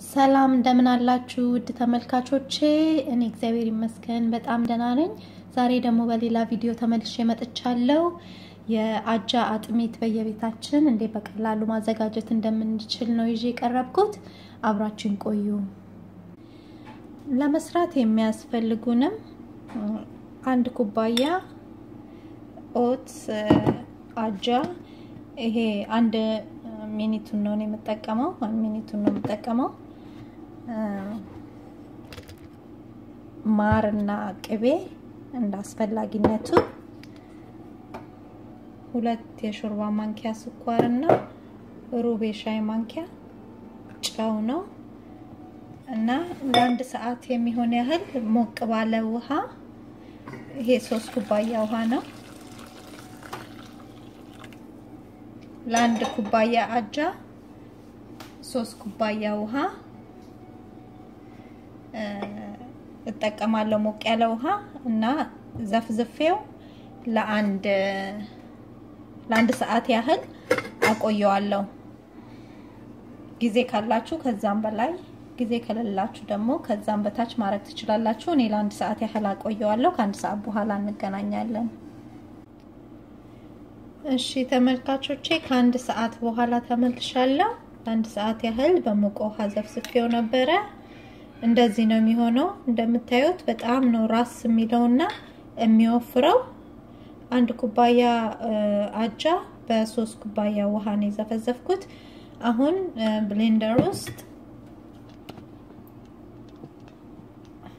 ሰላም እንደምን አላችሁ ውድ ተመልካቾቼ? እኔ እግዚአብሔር ይመስገን በጣም ደህና ነኝ። ዛሬ ደግሞ በሌላ ቪዲዮ ተመልሼ መጥቻለሁ። የአጃ አጥሚት በየቤታችን እንዴት በቀላሉ ማዘጋጀት እንደምንችል ነው ይዤ የቀረብኩት። አብራችን ቆዩ። ለመስራት የሚያስፈልጉንም አንድ ኩባያ ኦት አጃ፣ ይሄ አንድ ሚኒቱን ነው የምጠቀመው። አንድ ሚኒቱን ነው የምጠቀመው። ማር እና ቅቤ እንደ አስፈላጊነቱ፣ ሁለት የሾርባ ማንኪያ ስኳር እና ሩብ የሻይ ማንኪያ ጨው ነው እና ለአንድ ሰዓት የሚሆን ያህል ሞቅ ባለ ውሃ ይሄ ሶስት ኩባያ ውሃ ነው። ለአንድ ኩባያ አጃ ሶስት ኩባያ ውሃ እጠቀማለሁ። ሞቅ ያለ ውሃ እና ዘፍዝፌው ለአንድ ለአንድ ሰዓት ያህል አቆየዋለሁ። ጊዜ ካላችሁ ከዛም በላይ ጊዜ ከሌላችሁ ደግሞ ከዛም በታች ማድረግ ትችላላችሁ። እኔ ለአንድ ሰዓት ያህል አቆየዋለሁ። ከአንድ ሰዓት በኋላ እንገናኛለን። እሺ ተመልካቾቼ፣ ከአንድ ሰዓት በኋላ ተመልሻለሁ። ለአንድ ሰዓት ያህል በሞቀ ውሃ ዘፍዝፌው ነበረ። እንደዚህ ነው የሚሆነው። እንደምታዩት በጣም ነው ራስ የሚለውና የሚወፍረው። አንድ ኩባያ አጃ በሶስት ኩባያ ውሃ ነው የዘፈዘፍኩት። አሁን ብሌንደር ውስጥ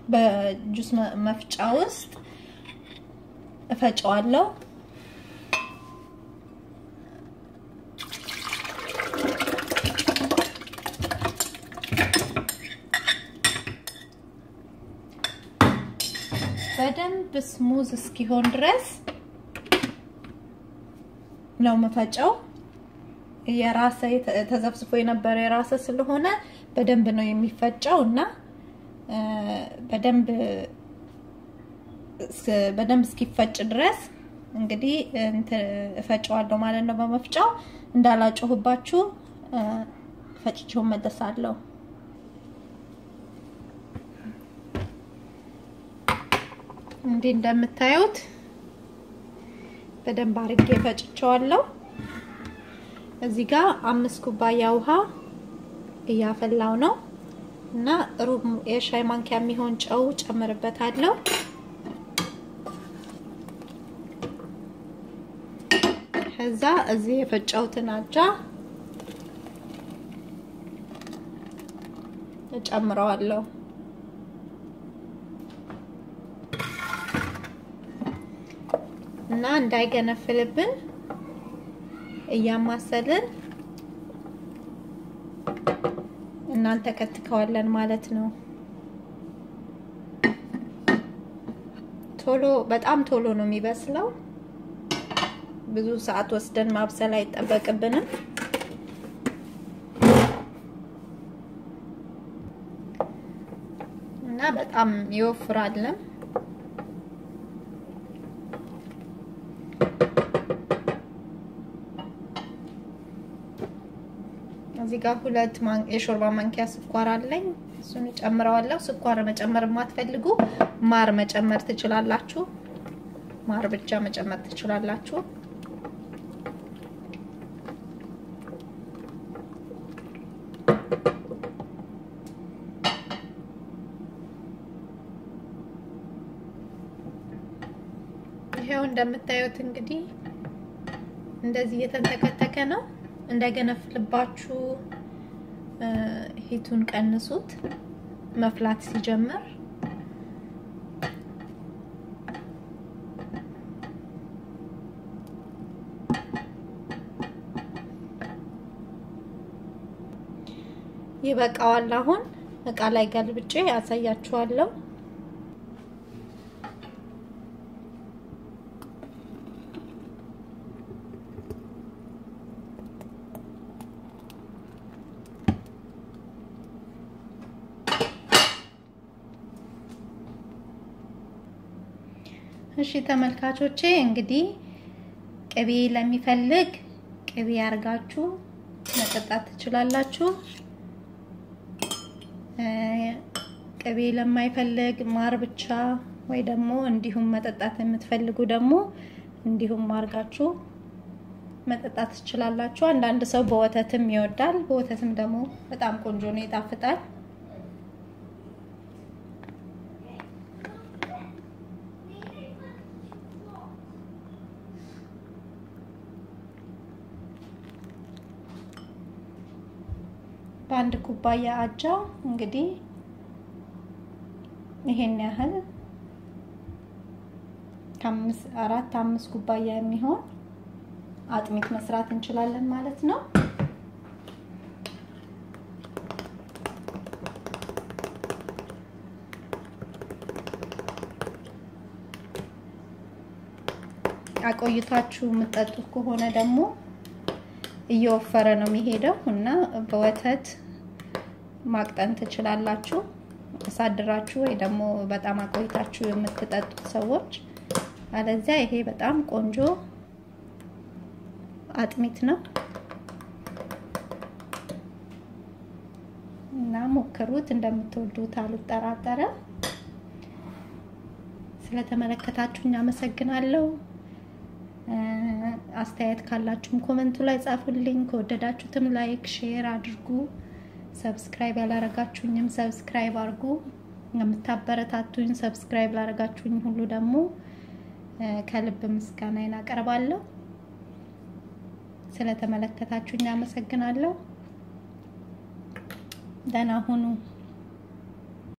በጁስ መፍጫ ውስጥ እፈጨዋለሁ። በደንብ ስሙዝ እስኪሆን ድረስ ነው መፈጨው። የራሰ ተዘፍዝፎ የነበረ የራሰ ስለሆነ በደንብ ነው የሚፈጨው እና በደንብ እስኪፈጭ ድረስ እንግዲህ እፈጨዋለሁ ማለት ነው በመፍጫው። እንዳላጮህባችሁ ፈጭቼው መለሳለሁ። እንዲህ እንደምታዩት በደንብ አርጌ ፈጭቸዋለሁ። እዚህ ጋር አምስት ኩባያ ውሃ እያፈላው ነው እና ሩብ የሻይ ማንኪያ የሚሆን ጨው ጨምርበታለሁ። ከዛ እዚህ የፈጨሁትን አጃ እጨምረዋለሁ። እና እንዳይገነፍልብን እያማሰልን እናንተ ከትከዋለን ማለት ነው። ቶሎ በጣም ቶሎ ነው የሚበስለው። ብዙ ሰዓት ወስደን ማብሰል አይጠበቅብንም። እና በጣም ይወፍራልም። እዚህ ጋር ሁለት የሾርባ ማንኪያ ስኳር አለኝ። እሱን ጨምረዋለሁ። ስኳር መጨመር የማትፈልጉ ማር መጨመር ትችላላችሁ። ማር ብቻ መጨመር ትችላላችሁ። ይሄው እንደምታዩት እንግዲህ እንደዚህ እየተንተከተከ ነው። እንዳይገነፍልባችሁ ሂቱን ቀንሱት መፍላት ሲጀምር። ይበቃዋል። አሁን እቃ ላይ ገልብጬ ያሳያችኋለሁ። እሺ ተመልካቾቼ እንግዲህ ቅቤ ለሚፈልግ ቅቤ አርጋችሁ መጠጣት ትችላላችሁ። ቅቤ ለማይፈልግ ማር ብቻ ወይ ደግሞ እንዲሁም መጠጣት የምትፈልጉ ደግሞ እንዲሁም አርጋችሁ መጠጣት ትችላላችሁ። አንዳንድ ሰው በወተትም ይወዳል። በወተትም ደግሞ በጣም ቆንጆ ነው፣ ይጣፍጣል። በአንድ ኩባያ አጃ እንግዲህ ይሄን ያህል አራት አምስት ኩባያ የሚሆን አጥሚት መስራት እንችላለን ማለት ነው። አቆይታችሁ የምትጠጡት ከሆነ ደግሞ እየወፈረ ነው የሚሄደው እና በወተት ማቅጠን ትችላላችሁ። አሳድራችሁ ወይ ደግሞ በጣም አቆይታችሁ የምትጠጡት ሰዎች፣ አለዚያ ይሄ በጣም ቆንጆ አጥሚት ነው እና ሞክሩት። እንደምትወዱት አልጠራጠርም። ስለተመለከታችሁኝ አመሰግናለሁ። አስተያየት ካላችሁም comment ኡ ላይ ጻፉልኝ። ከወደዳችሁትም like፣ share አድርጉ። subscribe ያላረጋችሁኝም subscribe አድርጉ። የምታበረታቱኝ subscribe ላረጋችሁኝ ሁሉ ደግሞ ከልብ ምስጋናዬን አቀርባለሁ። ስለተመለከታችሁኝ አመሰግናለሁ። ደህና ሁኑ።